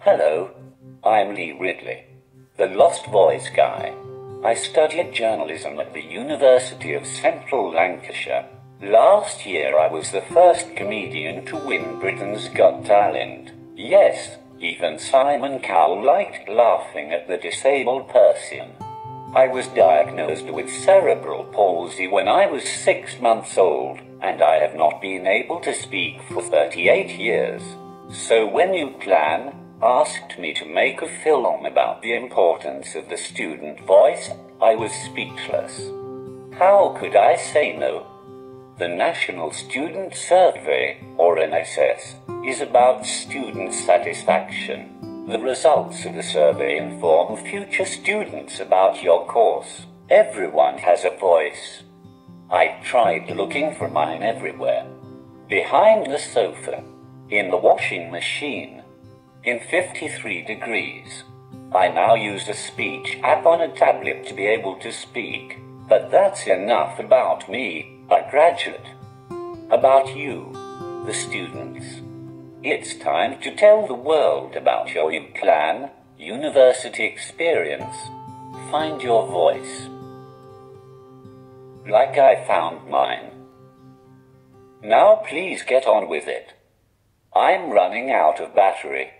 Hello, I'm Lee Ridley, the Lost Voice guy. I studied journalism at the University of Central Lancashire. Last year I was the first comedian to win Britain's Got Talent. Yes, even Simon Cowell liked laughing at the disabled person. I was diagnosed with cerebral palsy when I was six months old, and I have not been able to speak for 38 years. So when you plan, asked me to make a film about the importance of the student voice, I was speechless. How could I say no? The National Student Survey, or NSS, is about student satisfaction. The results of the survey inform future students about your course. Everyone has a voice. I tried looking for mine everywhere. Behind the sofa, in the washing machine, in 53 degrees. I now use a speech app on a tablet to be able to speak, but that's enough about me, a graduate. About you, the students. It's time to tell the world about your UCLan university experience. Find your voice. Like I found mine. Now please get on with it. I'm running out of battery.